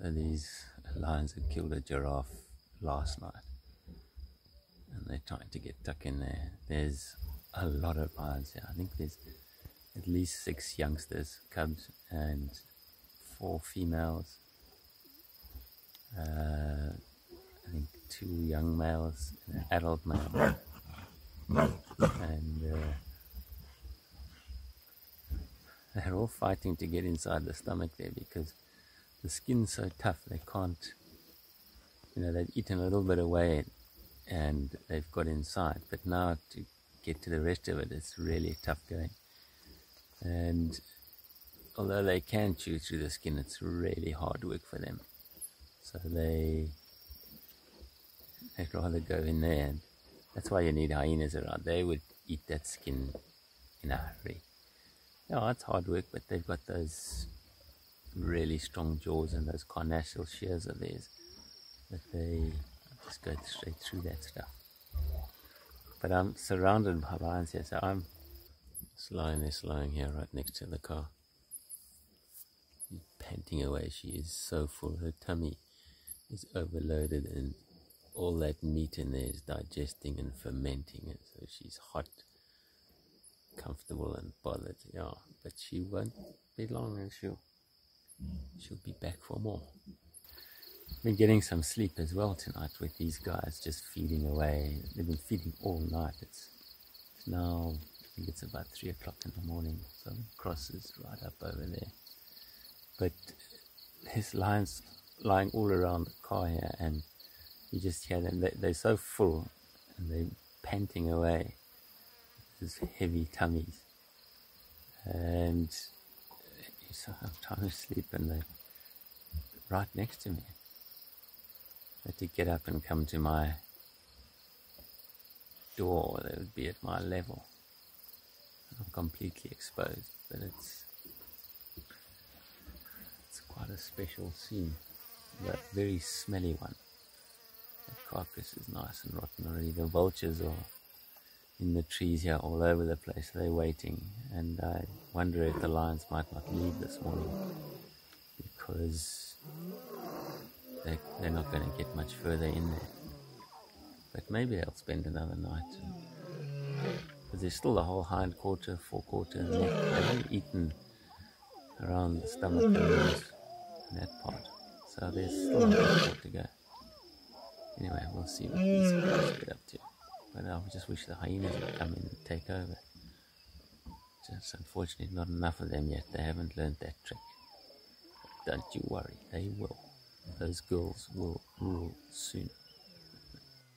So these lions had killed a giraffe last night. And they're trying to get tucked in there. There's a lot of lions here. I think there's at least six youngsters, cubs, and four females. Uh, I think two young males and an adult male. And uh, they're all fighting to get inside the stomach there because the skin's so tough they can't you know they've eaten a little bit away and they've got inside but now to get to the rest of it it's really tough going and although they can chew through the skin it's really hard work for them. So they they'd rather go in there and that's why you need hyenas around. They would eat that skin in a hurry. Yeah, it's hard work, but they've got those really strong jaws and those carnassial shears of theirs that they just go straight through that stuff. But I'm surrounded by lions here, so I'm this lion is lying here right next to the car. Panting away, she is so full. Her tummy is overloaded, and all that meat in there is digesting and fermenting, and so she's hot comfortable and bothered, yeah. But she won't be long and she'll she'll be back for more. Been getting some sleep as well tonight with these guys just feeding away. They've been feeding all night. It's, it's now I think it's about three o'clock in the morning. So crosses right up over there. But there's lions lying all around the car here and you just hear them. They, they're so full and they're panting away his heavy tummies. And so I'm trying to sleep and they're right next to me. I had to get up and come to my door. They would be at my level. I'm completely exposed, but it's it's quite a special scene. That very smelly one. That carcass is nice and rotten already. The vultures are in the trees here all over the place. They're waiting, and I wonder if the lions might not leave this morning because they, they're not going to get much further in there. But maybe they'll spend another night. Because there's still the whole hind quarter, forequarter, and neck. They've eaten around the stomach and that part. So there's still a lot to go. Anyway, we'll see what these guys get up to. But I just wish the hyenas would come in and take over. Just unfortunately not enough of them yet. They haven't learned that trick. But don't you worry, they will. Those girls will rule soon.